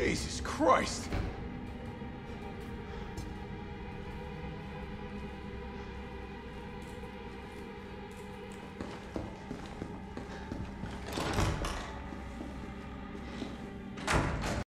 Jesus Christ!